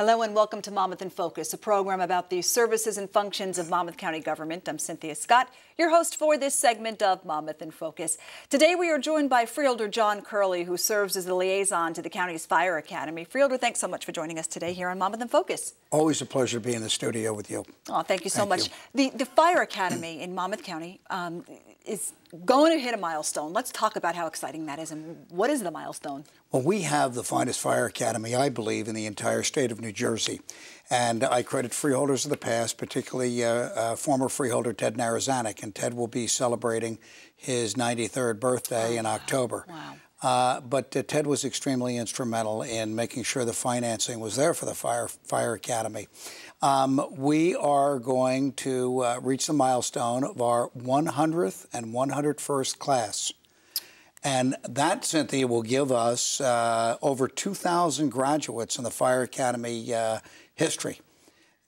Hello and welcome to Monmouth in Focus, a program about the services and functions of Monmouth County government. I'm Cynthia Scott, your host for this segment of Monmouth in Focus. Today we are joined by Freeholder John Curley, who serves as the liaison to the county's Fire Academy. Freeholder, thanks so much for joining us today here on Monmouth in Focus. Always a pleasure to be in the studio with you. Oh, thank you so thank much. You. The, the Fire Academy in Monmouth County um, is going to hit a milestone. Let's talk about how exciting that is and what is the milestone? Well, we have the finest fire academy, I believe, in the entire state of New Jersey. And I credit freeholders of the past, particularly uh, uh, former freeholder Ted Narozanick. And Ted will be celebrating his 93rd birthday oh, in October. Wow. Uh, but uh, Ted was extremely instrumental in making sure the financing was there for the Fire, fire Academy. Um, we are going to uh, reach the milestone of our 100th and 101st class. And that, Cynthia, will give us uh, over 2,000 graduates in the Fire Academy uh, history.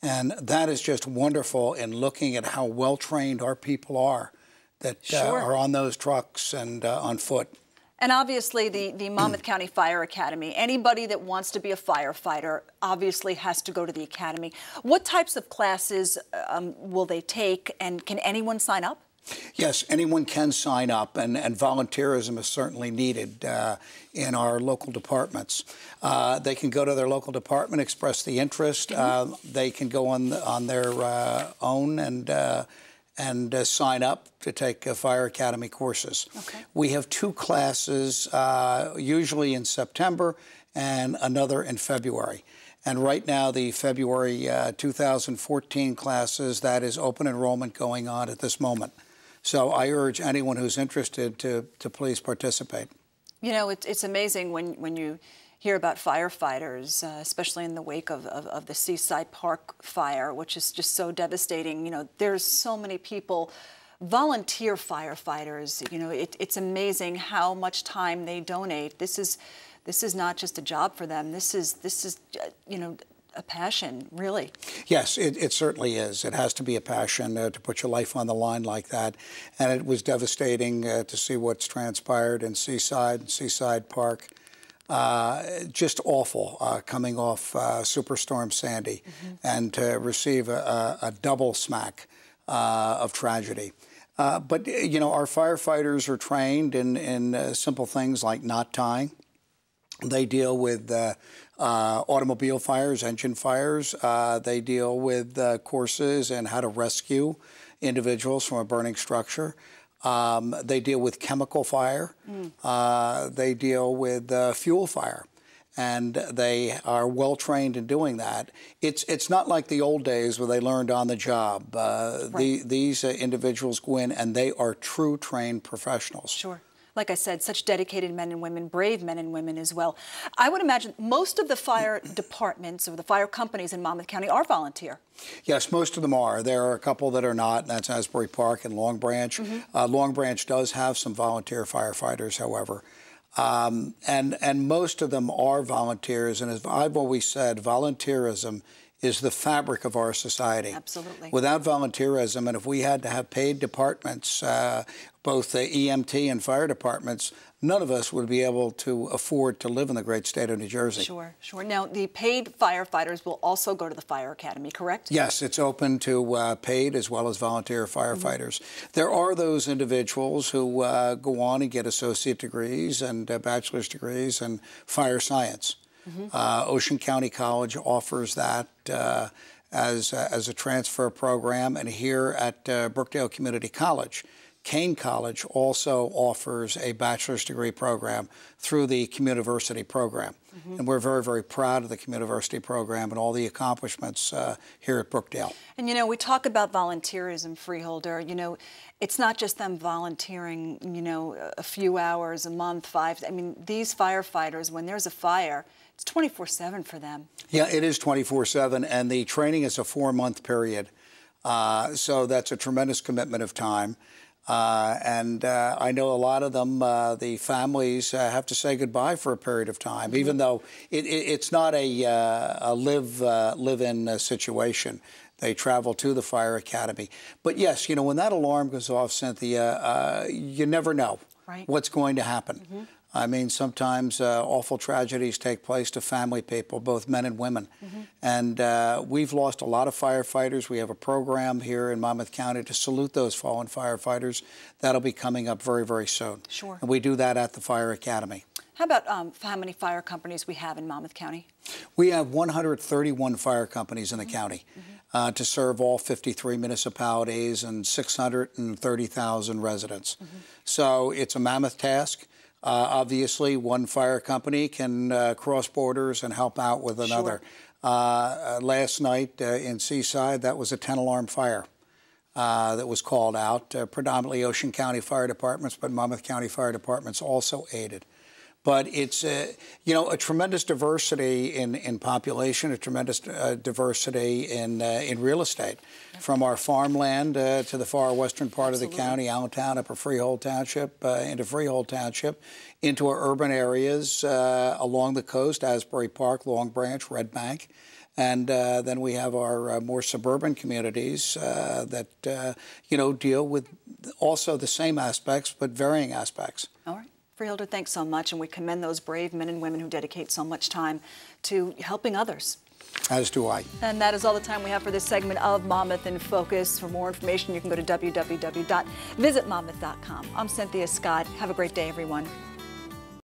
And that is just wonderful in looking at how well trained our people are that uh, sure. are on those trucks and uh, on foot. And obviously, the, the Monmouth County Fire Academy, anybody that wants to be a firefighter obviously has to go to the academy. What types of classes um, will they take, and can anyone sign up? Yes, anyone can sign up, and, and volunteerism is certainly needed uh, in our local departments. Uh, they can go to their local department, express the interest. Mm -hmm. uh, they can go on on their uh, own and uh, and uh, sign up to take uh, Fire Academy courses. Okay. We have two classes, uh, usually in September and another in February. And right now, the February uh, 2014 classes, that is open enrollment going on at this moment. So I urge anyone who's interested to, to please participate. You know, it, it's amazing when, when you hear about firefighters, uh, especially in the wake of, of, of, the Seaside Park fire, which is just so devastating. You know, there's so many people, volunteer firefighters. You know, it, it's amazing how much time they donate. This is, this is not just a job for them. This is, this is, uh, you know, a passion, really. Yes, it, it, certainly is. It has to be a passion uh, to put your life on the line like that. And it was devastating uh, to see what's transpired in Seaside, Seaside Park. Uh, just awful uh, coming off uh, Superstorm Sandy mm -hmm. and to receive a, a, double smack uh, of tragedy. Uh, but, you know, our firefighters are trained in, in simple things like knot tying. They deal with automobile fires, engine fires. they deal with courses and how to rescue individuals from a burning structure. Um, they deal with chemical fire. Mm. Uh, they deal with uh, fuel fire. And they are well trained in doing that. It's it's not like the old days where they learned on the job. Uh, right. the, these uh, individuals go in and they are true trained professionals. Sure like I said, such dedicated men and women, brave men and women as well. I would imagine most of the fire departments or the fire companies in Monmouth County are volunteer. Yes, most of them are. There are a couple that are not, and that's Asbury Park and Long Branch. Mm -hmm. uh, Long Branch does have some volunteer firefighters, however. Um, and, and most of them are volunteers. And as I've always said, volunteerism is the fabric of our society. Absolutely. Without volunteerism, and if we had to have paid departments, uh, both the EMT and fire departments, none of us would be able to afford to live in the great state of New Jersey. Sure, sure. Now, the paid firefighters will also go to the Fire Academy, correct? Yes, it's open to uh, paid as well as volunteer firefighters. Mm -hmm. There are those individuals who uh, go on and get associate degrees and uh, bachelor's degrees in fire science. Mm -hmm. uh, Ocean County College offers that uh, as, uh, as a transfer program, and here at uh, Brookdale Community College, Kean College also offers a bachelor's degree program through the Communiversity program. Mm -hmm. And we're very, very proud of the Communiversity program and all the accomplishments uh, here at Brookdale. And you know, we talk about volunteerism, Freeholder. You know, it's not just them volunteering, you know, a few hours a month, five. I mean, these firefighters, when there's a fire, it's 24 7 for them. Yeah, it is 24 7, and the training is a four month period. Uh, so that's a tremendous commitment of time. Uh, and uh, I know a lot of them, uh, the families uh, have to say goodbye for a period of time, mm -hmm. even though it, it, it's not a, uh, a live, uh, live-in situation. They travel to the fire academy. But yes, you know, when that alarm goes off, Cynthia, you never know right. what's going to happen. Mm -hmm. I mean, sometimes uh, awful tragedies take place to family people, both men and women. Mm-hmm. And uh, we've lost a lot of firefighters. We have a program here in Monmouth County to salute those fallen firefighters. That'll be coming up very, very soon. Sure. And we do that at the Fire Academy. How about um, how many fire companies we have in Monmouth County? We have 131 fire companies in the mm-hmm. county. Mm-hmm. Uh, to serve all 53 municipalities and 630,000 residents. Mm-hmm. So it's a mammoth task. Uh, obviously, one fire company can uh, cross borders and help out with another. Sure. Uh, uh last night uh, in Seaside, that was a 10 alarm fire. Uh, that was called out, predominantly Ocean County Fire Departments, but Monmouth County Fire Departments also aided but it's a, you know a tremendous diversity in, in population, a tremendous uh, diversity in uh, in real estate, yep. from our farmland uh, to the far western part Absolutely. of the county, Allentown, Upper Freehold Township, uh, into Freehold Township, into our urban areas uh, along the coast, Asbury Park, Long Branch, Red Bank. And uh, then we have our more suburban communities that you know deal with also the same aspects but varying aspects. All right. Freeholder, thanks so much, and we commend those brave men and women who dedicate so much time to helping others. As do I. And that is all the time we have for this segment of Monmouth in Focus. For more information, you can go to www.visitmonmouth.com. I'm Cynthia Scott. Have a great day, everyone.